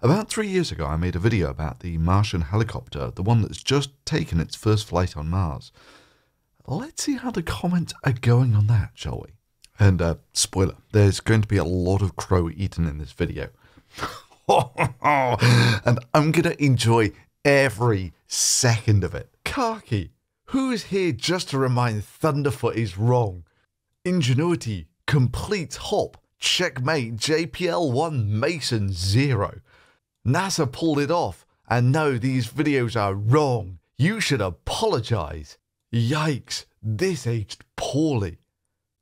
About three years ago, I made a video about the Martian helicopter, the one that's just taken its first flight on Mars. Let's see how the comments are going on that, shall we? And, uh, spoiler, there's going to be a lot of crow eaten in this video. and I'm going to enjoy every second of it. Khaki, who is here just to remind Thunderfoot is wrong? Ingenuity, complete hop, checkmate, JPL 1, Mason 0. NASA pulled it off, and no, these videos are wrong. You should apologize. Yikes, this aged poorly.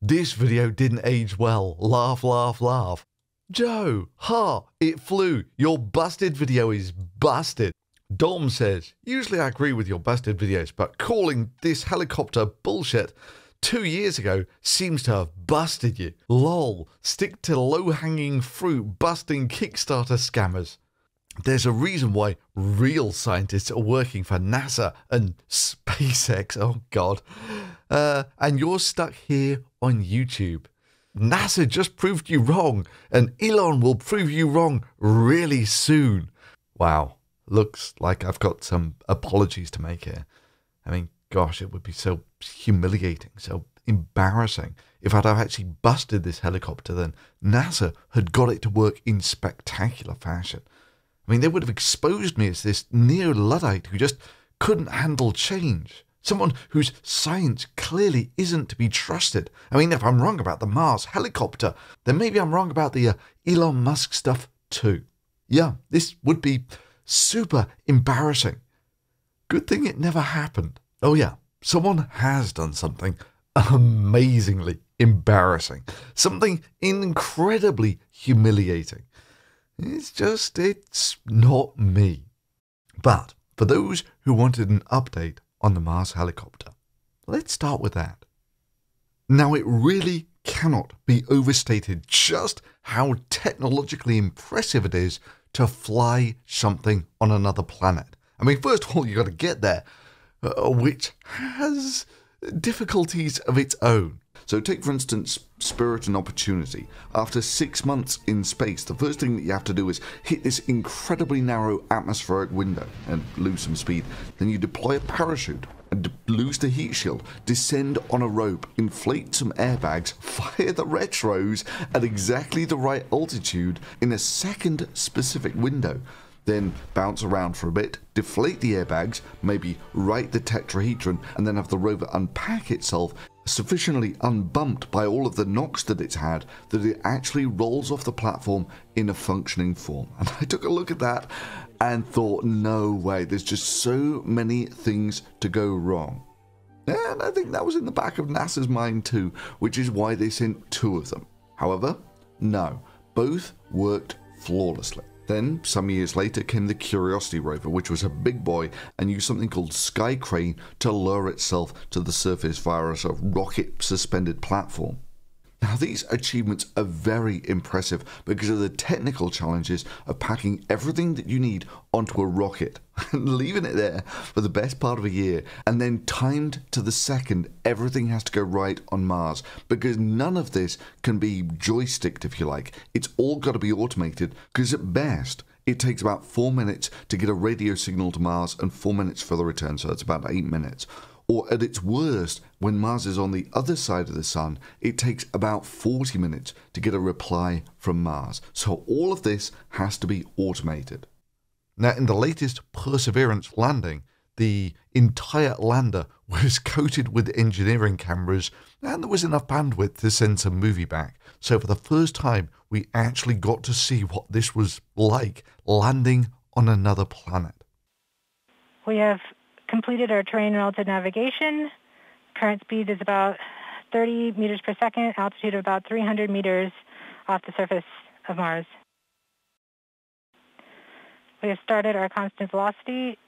This video didn't age well. Laugh, laugh, laugh. Joe, ha, it flew. Your busted video is busted. Dom says, usually I agree with your busted videos, but calling this helicopter bullshit two years ago seems to have busted you. Lol, stick to low hanging fruit busting Kickstarter scammers. There's a reason why real scientists are working for NASA and SpaceX. Oh, God. Uh, and you're stuck here on YouTube. NASA just proved you wrong, and Elon will prove you wrong really soon. Wow. Looks like I've got some apologies to make here. I mean, gosh, it would be so humiliating, so embarrassing if I'd have actually busted this helicopter, then NASA had got it to work in spectacular fashion. I mean, they would have exposed me as this neo Luddite who just couldn't handle change. Someone whose science clearly isn't to be trusted. I mean, if I'm wrong about the Mars helicopter, then maybe I'm wrong about the uh, Elon Musk stuff too. Yeah, this would be super embarrassing. Good thing it never happened. Oh, yeah, someone has done something amazingly embarrassing, something incredibly humiliating. It's just, it's not me. But for those who wanted an update on the Mars helicopter, let's start with that. Now, it really cannot be overstated just how technologically impressive it is to fly something on another planet. I mean, first of all, you've got to get there, uh, which has difficulties of its own. So, take for instance Spirit and Opportunity. After six months in space, the first thing that you have to do is hit this incredibly narrow atmospheric window and lose some speed. Then you deploy a parachute and lose the heat shield, descend on a rope, inflate some airbags, fire the retros at exactly the right altitude in a second specific window then bounce around for a bit, deflate the airbags, maybe right the tetrahedron, and then have the rover unpack itself sufficiently unbumped by all of the knocks that it's had that it actually rolls off the platform in a functioning form. And I took a look at that and thought, no way, there's just so many things to go wrong. And I think that was in the back of NASA's mind too, which is why they sent two of them. However, no, both worked flawlessly. Then, some years later, came the Curiosity rover, which was a big boy and used something called Sky Crane to lower itself to the surface via a sort of rocket suspended platform. Now, these achievements are very impressive because of the technical challenges of packing everything that you need onto a rocket and leaving it there for the best part of a year, and then timed to the second everything has to go right on Mars because none of this can be joysticked, if you like. It's all got to be automated because at best, it takes about four minutes to get a radio signal to Mars and four minutes for the return, so it's about eight minutes or at its worst, when Mars is on the other side of the Sun, it takes about 40 minutes to get a reply from Mars. So all of this has to be automated. Now, in the latest Perseverance landing, the entire lander was coated with engineering cameras, and there was enough bandwidth to send some movie back. So, for the first time, we actually got to see what this was like landing on another planet. We have completed our terrain relative navigation. Current speed is about 30 meters per second, altitude of about 300 meters off the surface of Mars. We have started our constant velocity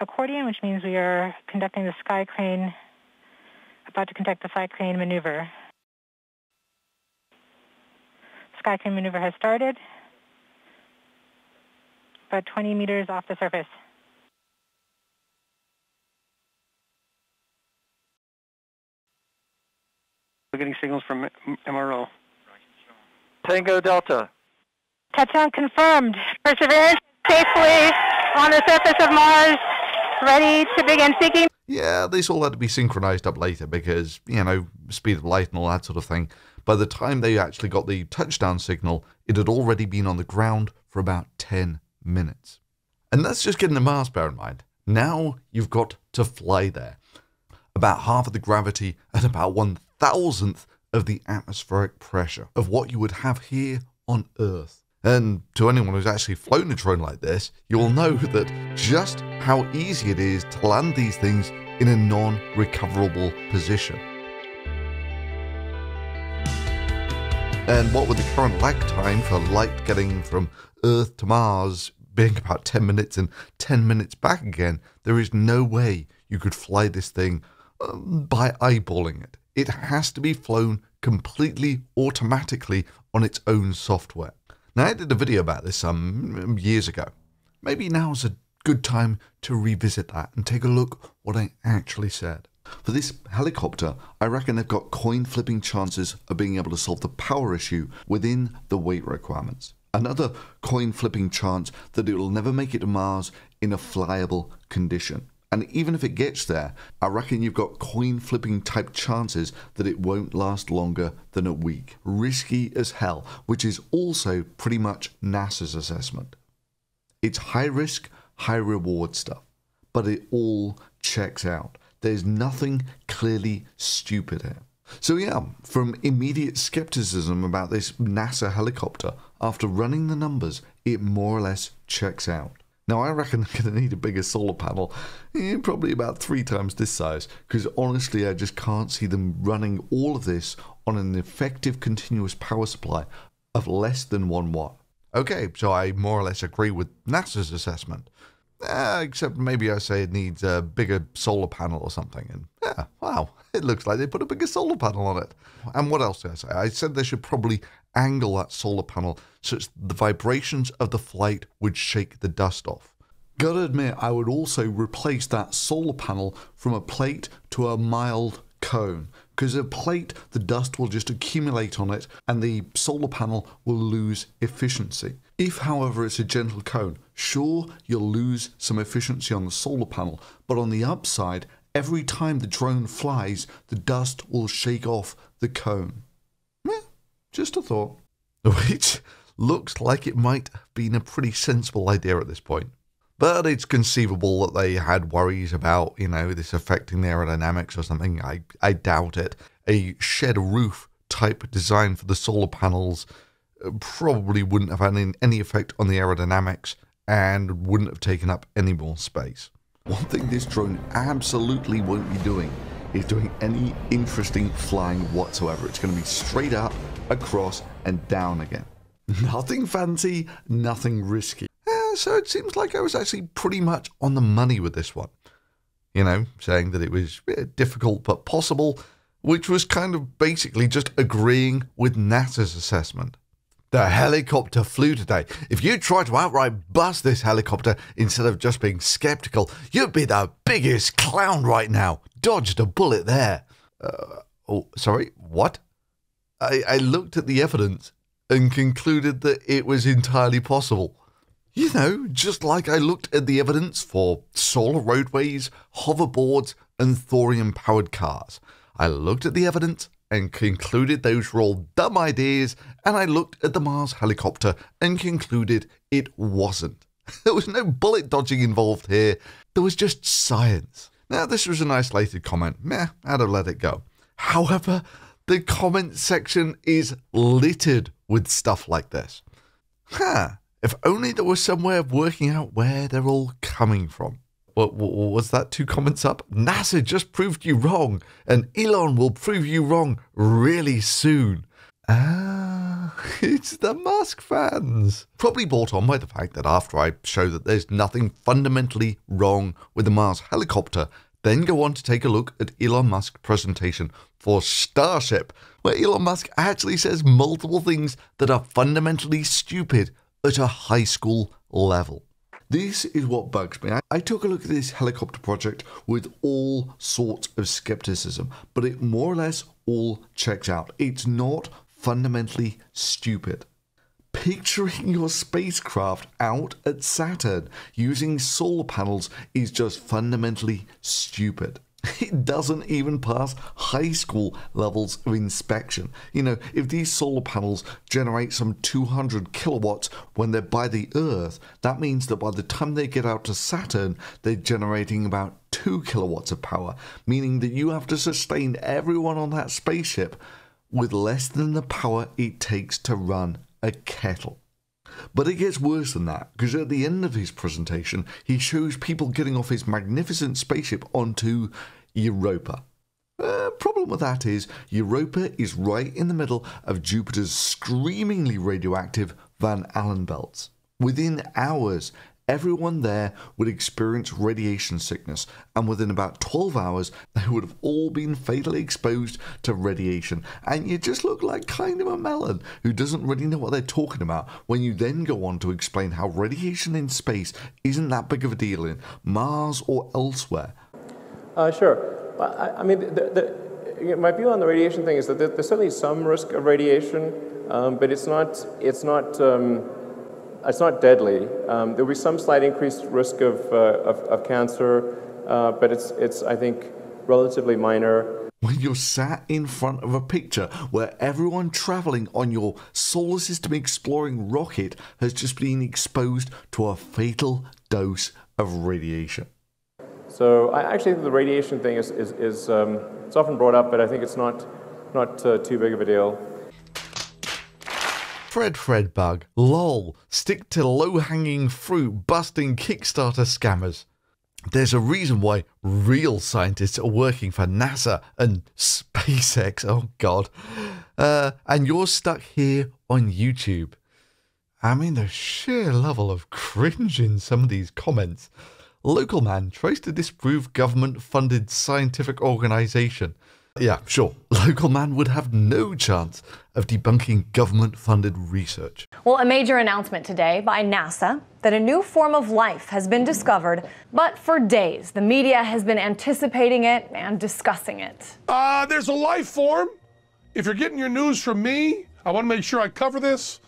accordion, which means we are conducting the sky crane, about to conduct the sky crane maneuver. Sky crane maneuver has started, about 20 meters off the surface. We're getting signals from MRO. Tango Delta. Touchdown confirmed. Perseverance Safely on the surface of Mars, ready to begin seeking. Yeah, this all had to be synchronized up later because, you know, speed of light and all that sort of thing. By the time they actually got the touchdown signal, it had already been on the ground for about 10 minutes. And that's just getting to Mars, bear in mind. Now you've got to fly there. About half of the gravity and about one thousandth of the atmospheric pressure of what you would have here on Earth. And to anyone who's actually flown a drone like this, you'll know that just how easy it is to land these things in a non recoverable position. And what with the current lag time for light getting from Earth to Mars being about 10 minutes and 10 minutes back again, there is no way you could fly this thing um, by eyeballing it. It has to be flown completely automatically on its own software. Now, I did a video about this some um, years ago. Maybe now is a good time to revisit that and take a look what I actually said. For this helicopter, I reckon they've got coin flipping chances of being able to solve the power issue within the weight requirements. Another coin flipping chance that it will never make it to Mars in a flyable condition. And even if it gets there, I reckon you've got coin flipping type chances that it won't last longer than a week. Risky as hell, which is also pretty much NASA's assessment. It's high risk, high reward stuff, but it all checks out. There's nothing clearly stupid here. So, yeah, from immediate skepticism about this NASA helicopter, after running the numbers, it more or less checks out. Now, I reckon I'm going to need a bigger solar panel, eh, probably about three times this size, because honestly, I just can't see them running all of this on an effective continuous power supply of less than one watt. Okay, so I more or less agree with NASA's assessment. Uh, except maybe I say it needs a bigger solar panel or something. And yeah, wow, looks like they put a bigger solar panel on it. And what else did I say? I said they should probably angle that solar panel such the vibrations of the flight would shake the dust off. Gotta admit, I would also replace that solar panel from a plate to a mild cone. Because a plate, the dust will just accumulate on it and the solar panel will lose efficiency. If, however, it's a gentle cone, sure, you'll lose some efficiency on the solar panel, but on the upside, every time the drone flies, the dust will shake off the cone. Eh, just a thought. Which looks like it might have been a pretty sensible idea at this point. But it's conceivable that they had worries about, you know, this affecting the aerodynamics or something. I, I doubt it. A shed roof type design for the solar panels uh, probably wouldn't have had any, any effect on the aerodynamics and wouldn't have taken up any more space. One thing this drone absolutely won't be doing is doing any interesting flying whatsoever. It's going to be straight up, across, and down again. Nothing fancy, nothing risky so it seems like I was actually pretty much on the money with this one. You know, saying that it was difficult but possible, which was kind of basically just agreeing with NASA's assessment. The helicopter flew today. If you tried to outright bust this helicopter instead of just being skeptical, you'd be the biggest clown right now. Dodged a bullet there. Uh, oh, sorry, what? I, I looked at the evidence and concluded that it was entirely possible. You know, just like I looked at the evidence for solar roadways, hoverboards, and thorium powered cars. I looked at the evidence and concluded those were all dumb ideas, and I looked at the Mars helicopter and concluded it wasn't. There was no bullet dodging involved here, there was just science. Now, this was an isolated comment. Meh, I'd have let it go. However, the comment section is littered with stuff like this. Huh, if only there was some way of working out where they're all coming from. What, what, was that two comments up? NASA just proved you wrong, and Elon will prove you wrong really soon. Ah, it's the Musk fans. Probably brought on by the fact that after I show that there's nothing fundamentally wrong with the Mars helicopter, then go on to take a look at Elon Musk's presentation for Starship, where Elon Musk actually says multiple things that are fundamentally stupid at a high school level. This is what bugs me. I, took a look at this helicopter project with all sorts of skepticism, but it more or less all checks out. It's not fundamentally stupid. picturing your spacecraft out at Saturn using solar panels is just fundamentally stupid. It doesn't even pass high school levels of inspection. You know, if these solar panels generate some 200 kilowatts when they're by the Earth, that means that by the time they get out to Saturn, they're generating about 2 kilowatts of power, meaning that you have to sustain everyone on that spaceship with less than the power it takes to run a kettle. But it gets worse than that, because at the end of his presentation, he shows people getting off his magnificent spaceship onto Europa. Uh, problem with that is, Europa is right in the middle of Jupiter's screamingly radioactive Van Allen belts. Within hours, everyone there would experience radiation sickness, and within about 12 hours, they would have all been fatally exposed to radiation. And you just look like kind of a melon who doesn't really know what they're talking about when you then go on to explain how radiation in space isn't that big of a deal in Mars or elsewhere. Uh, sure. I, I mean, the, the, my view on the radiation thing is that there, there's certainly some risk of radiation, um, but it's not, it's not, um, it's not deadly. Um, there'll be some slight increased risk of, uh, of, of, cancer, uh, but it's, it's, I think, relatively minor. When you're sat in front of a picture where everyone traveling on your solar system exploring rocket has just been exposed to a fatal dose of radiation. So I actually think the radiation thing is, is, is um, it's often brought up, but I think it's not, not uh, too big of a deal. Fred Fred Bug. LOL. Stick to low hanging fruit busting Kickstarter scammers. There's a reason why real scientists are working for NASA and SpaceX. Oh, God. Uh, and you're stuck here on YouTube. I mean, the sheer level of cringe in some of these comments. Local man tries to disprove government funded scientific organisation yeah, sure. Local man would have no chance of debunking government funded research. Well, a major announcement today by NASA that a new form of life has been discovered, but for days the media has been anticipating it and discussing it. Uh, there's a life form. If you're getting your news from me, I want to make sure I cover this.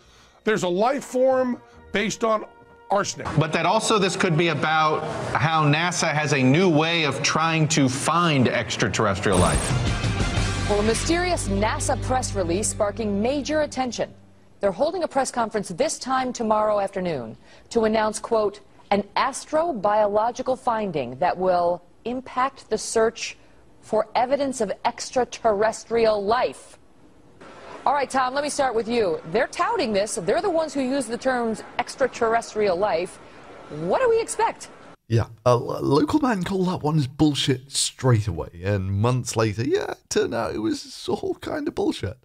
There's a life form based on arsenic. But that also this could be about how NASA has a new way of trying to find extraterrestrial life. Well, a mysterious NASA press release sparking major attention. They're holding a press conference this time tomorrow afternoon to announce, quote, an astrobiological finding that will impact the search for evidence of extraterrestrial life. All right, Tom, let me start with you. They're touting this. They're the ones who use the terms extraterrestrial life. What do we expect? Yeah, a local man called that one bullshit straight away. And months later, yeah, it turned out it was all kind of bullshit.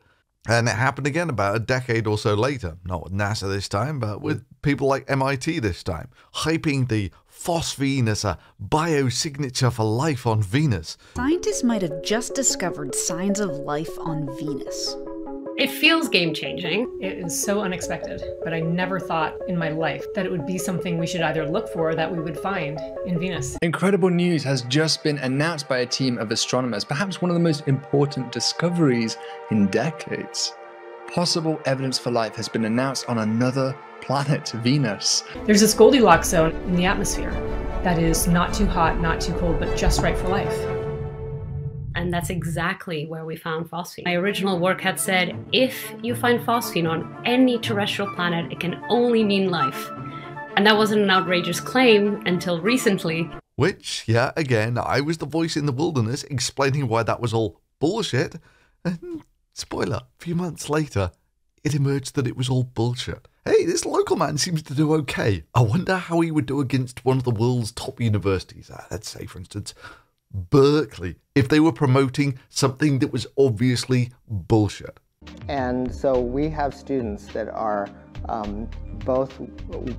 And it happened again about a decade or so later. Not with NASA this time, but with people like MIT this time, hyping the phosphine as a biosignature for life on Venus. Scientists might have just discovered signs of life on Venus. It feels game changing. It is so unexpected, but I never thought in my life that it would be something we should either look for or that we would find in Venus. Incredible news has just been announced by a team of astronomers, perhaps one of the most important discoveries in decades. Possible evidence for life has been announced on another planet, Venus. There's this Goldilocks zone in the atmosphere that is not too hot, not too cold, but just right for life and that's exactly where we found phosphine. My original work had said if you find phosphine on any terrestrial planet, it can only mean life. And that wasn't an outrageous claim until recently. Which, yeah, again, I was the voice in the wilderness explaining why that was all bullshit. And spoiler, a few months later, it emerged that it was all bullshit. Hey, this local man seems to do okay. I wonder how he would do against one of the world's top universities. Ah, Let's say, for instance, Berkeley if they were promoting something that was obviously bullshit. And so we have students that are um, both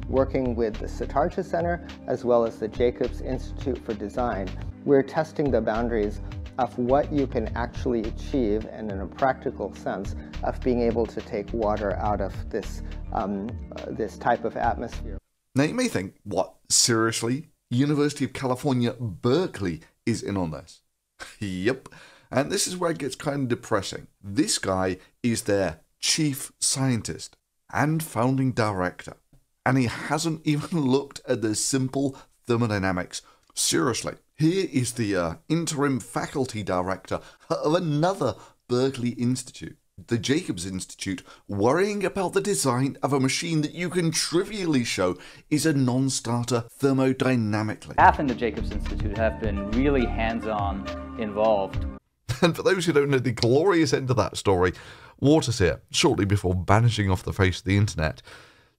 working with the Sutardja Center as well as the Jacobs Institute for Design. We're testing the boundaries of what you can actually achieve and in a practical sense of being able to take water out of this, um, uh, this type of atmosphere. Now you may think, what, seriously? University of California, Berkeley is in on this. yep. And this is where it gets kind of depressing. This guy is their chief scientist. and founding director. And he hasn't even looked at the simple thermodynamics. Seriously, here is the uh, interim faculty director of another Berkeley Institute, the Jacobs Institute, worrying about the design of a machine that you can trivially show is a non starter thermodynamically. Half in the Jacobs Institute have been really hands on involved. And for those who don't know the glorious end of that story, WaterSeer, shortly before vanishing off the face of the internet,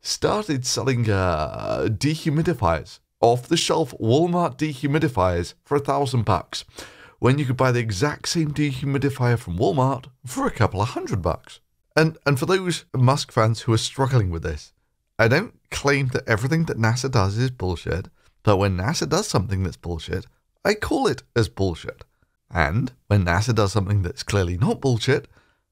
started selling uh, dehumidifiers off the shelf Walmart dehumidifiers for a thousand bucks when you could buy the exact same dehumidifier from Walmart for a couple of hundred bucks. And and for those Musk fans who are struggling with this, I don't claim that everything that NASA does is bullshit, but when NASA does something that's bullshit, I call it as bullshit. And when NASA does something that's clearly not bullshit,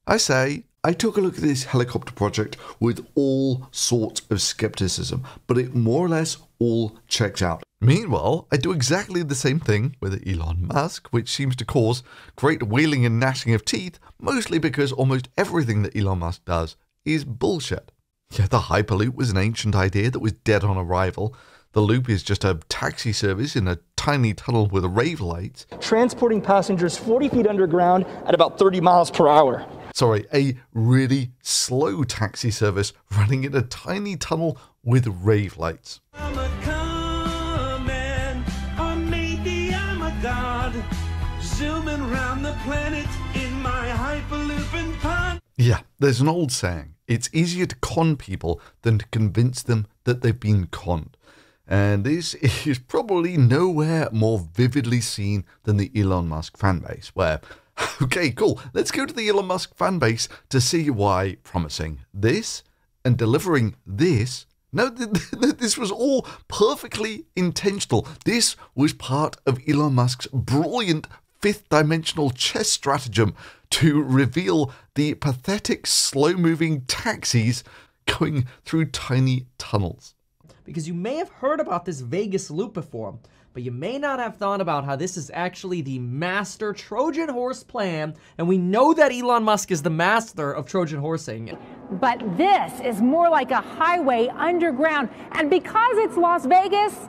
I say I took a look at this helicopter project with all sorts of skepticism, but it more or less all checks out. Meanwhile, I do exactly the same thing with Elon Musk, which seems to cause great wailing and gnashing of teeth, mostly because almost everything that Elon Musk does is bullshit. Yeah, the Hyperloop was an ancient idea that was dead on arrival. The loop is just a taxi service in a tiny tunnel with a rave lights. Transporting passengers 40 feet underground at about 30 miles per hour. Sorry, a really slow taxi service running in a tiny tunnel with rave lights. Yeah, there's an old saying it's easier to con people than to convince them that they've been conned. And this is probably nowhere more vividly seen than the Elon Musk fanbase, where, okay, cool, let's go to the Elon Musk fanbase to see why promising this and delivering this. No, this was all perfectly intentional. This was part of Elon Musk's brilliant fifth dimensional chess stratagem to reveal the pathetic slow moving taxis going through tiny tunnels. Because you may have heard about this Vegas loop before, but you may not have thought about how this is actually the master Trojan horse plan, and we know that Elon Musk is the master of Trojan horsing. But this is more like a highway underground, and because it's Las Vegas,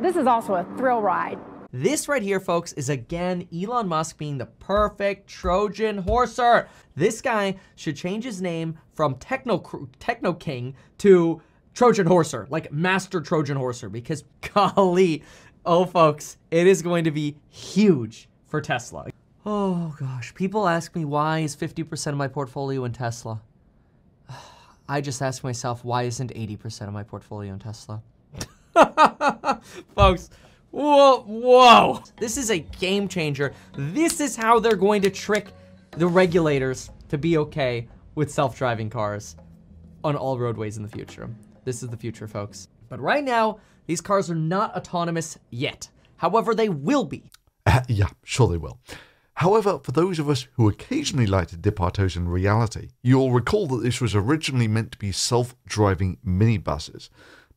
this is also a thrill ride. This right here, folks, is again Elon Musk being the perfect Trojan horser. This guy should change his name from Techno, Techno King to Trojan Horser, like Master Trojan Horser, because golly, oh folks, it is going to be huge for Tesla. Oh gosh, people ask me why is 50% of my portfolio in Tesla? I just ask myself, why isn't 80% of my portfolio in Tesla? folks, Whoa, whoa. This is a game changer. This is how they're going to trick the regulators to be okay with self-driving cars on all roadways in the future. This is the future, folks. But right now, these cars are not autonomous yet. However, they will be. Uh, yeah, sure they will. However, for those of us who occasionally like to dip our toes in reality, you'll recall that this was originally meant to be self-driving minibuses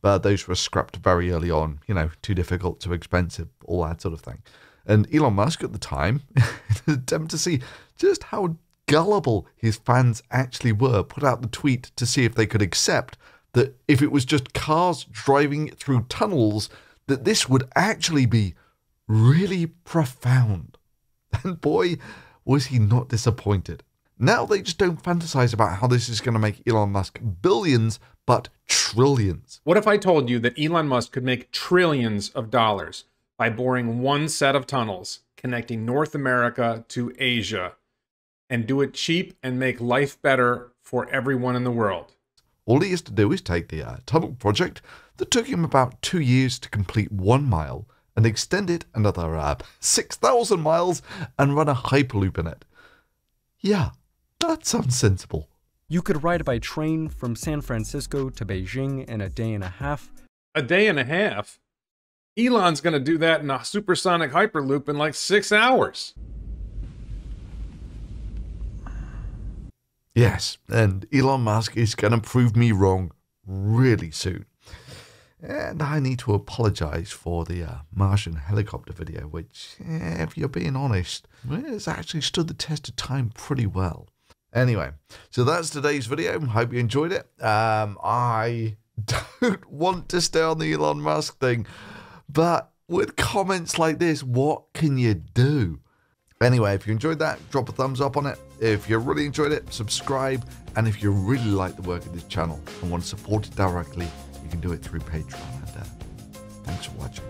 but those were scrapped very early on, you know, too difficult, too expensive, all that sort of thing. And Elon Musk at the time, in an attempt to see just how gullible his fans actually were, put out the tweet to see if they could accept that if it was just cars driving through tunnels, that this would actually be really profound. And boy, was he not disappointed. Now they just don't fantasize about how this is going to make Elon Musk billions, but trillions. What if I told you that Elon Musk could make trillions of dollars by boring one set of tunnels connecting North America to Asia and do it cheap and make life better for everyone in the world? All he has to do is take the uh, tunnel project that took him about two years to complete one mile and extend it another uh, 6,000 miles and run a Hyperloop in it. Yeah, that sounds sensible. You could ride by train from San Francisco to Beijing in a day and a half. A day and a half? Elon's gonna do that in a supersonic hyperloop in like six hours. Yes, and Elon Musk is gonna prove me wrong really soon. And I need to apologize for the uh, Martian helicopter video, which, eh, if you're being honest, has actually stood the test of time pretty well. Anyway, so that's today's video. Hope you enjoyed it. Um, I don't want to stay on the Elon Musk thing, but with comments like this, what can you do? Anyway, if you enjoyed that, drop a thumbs up on it. If you really enjoyed it, subscribe. And if you really like the work of this channel and want to support it directly, you can do it through Patreon. And uh, thanks for watching.